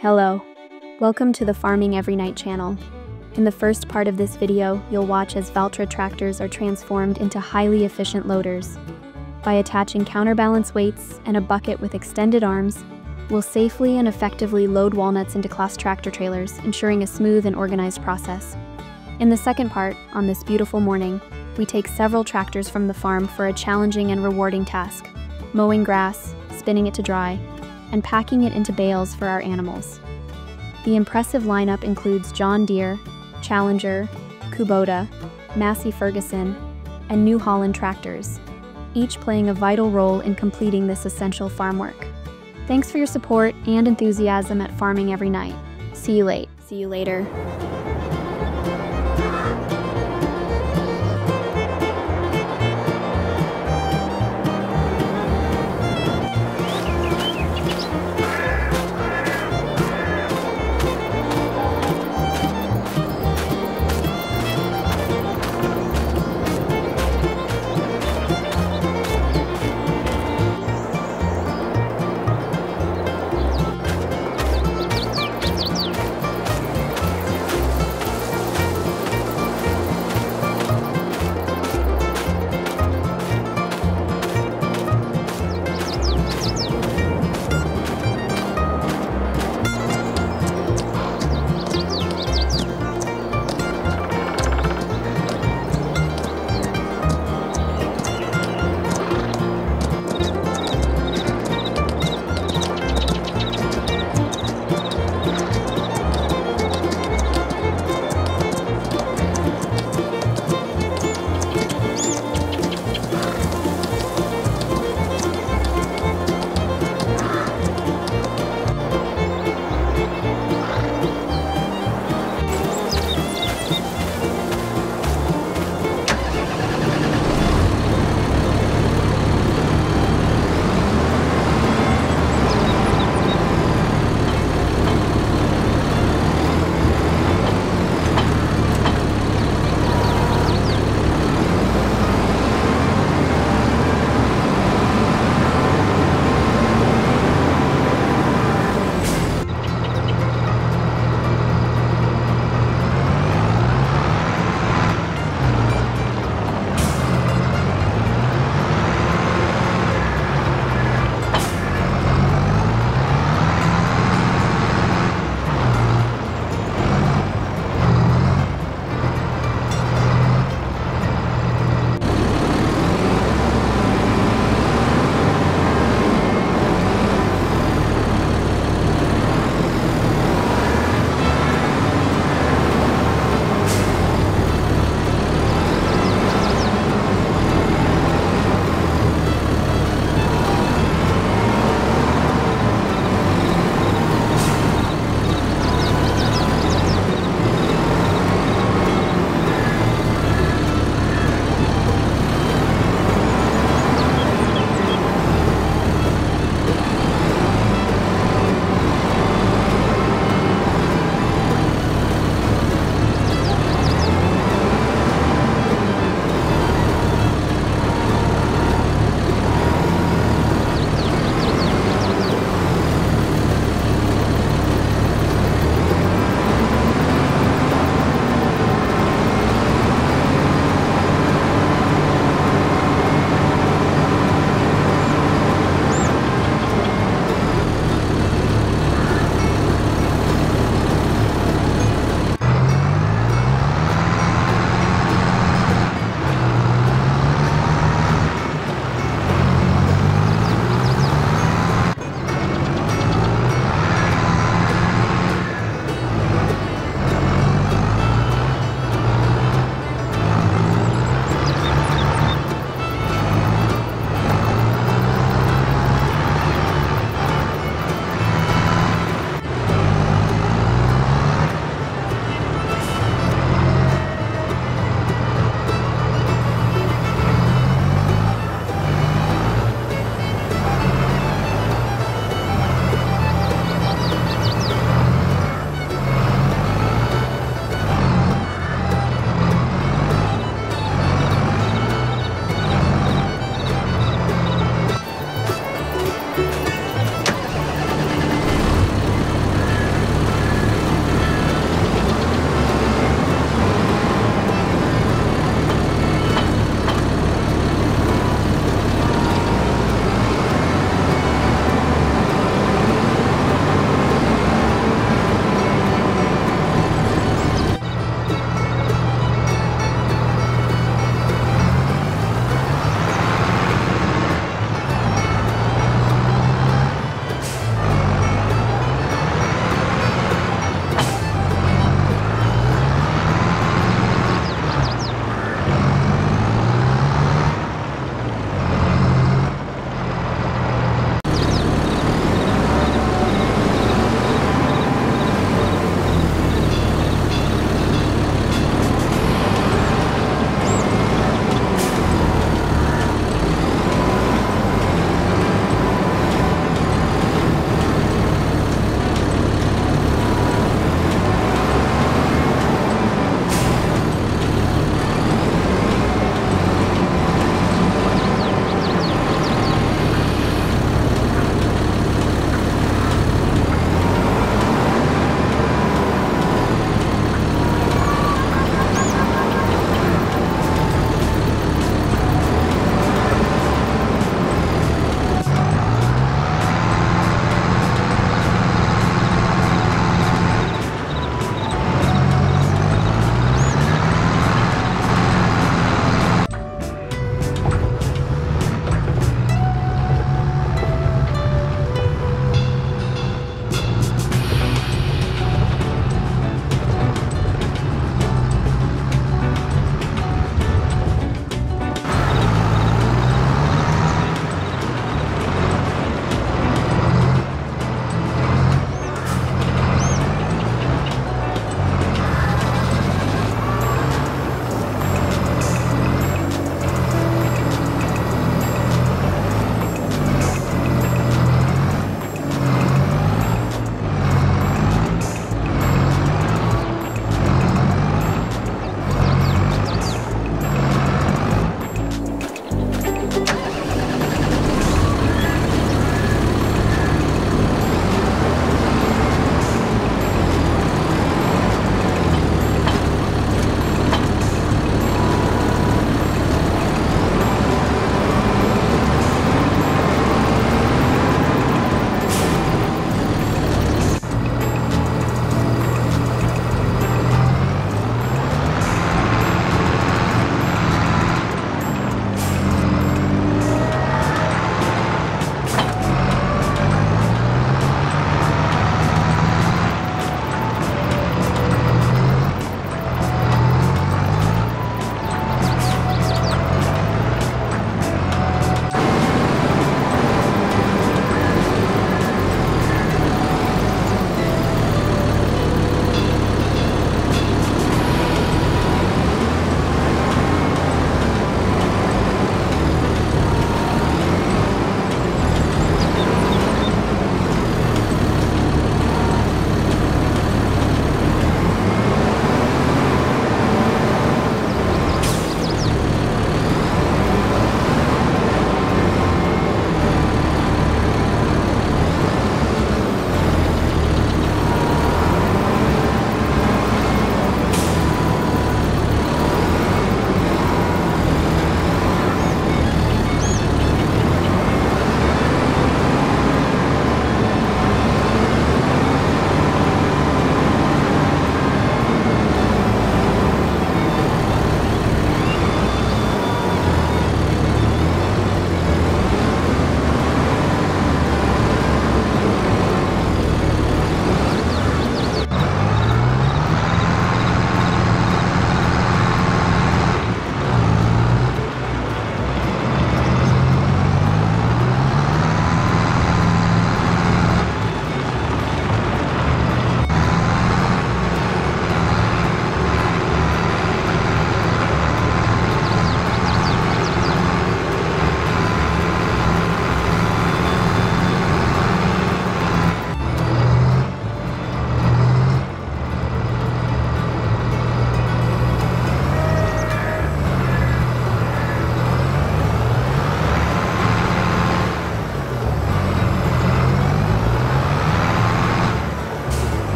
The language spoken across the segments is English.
Hello. Welcome to the Farming Every Night channel. In the first part of this video, you'll watch as Valtra tractors are transformed into highly efficient loaders. By attaching counterbalance weights and a bucket with extended arms, we'll safely and effectively load walnuts into Claas tractor trailers, ensuring a smooth and organized process. In the second part, on this beautiful morning, we take several tractors from the farm for a challenging and rewarding task mowing grass, spinning it to dry, and packing it into bales for our animals. The impressive lineup includes John Deere, Challenger, Kubota, Massey Ferguson, and New Holland tractors, each playing a vital role in completing this essential farm work. Thanks for your support and enthusiasm at Farming Every Night. See you late. See you later.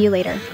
See you later.